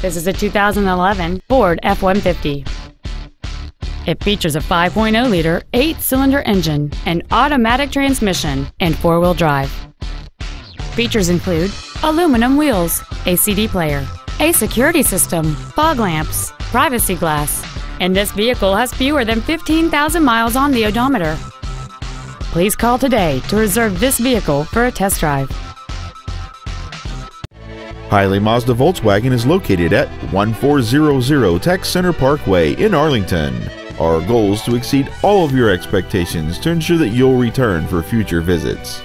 This is a 2011 Ford F-150. It features a 5.0-liter, eight-cylinder engine, an automatic transmission, and four-wheel drive. Features include aluminum wheels, a CD player, a security system, fog lamps, privacy glass, and this vehicle has fewer than 15,000 miles on the odometer. Please call today to reserve this vehicle for a test drive. Hiley Mazda Volkswagen is located at 1400 Tech Center Parkway in Arlington. Our goal is to exceed all of your expectations to ensure that you'll return for future visits.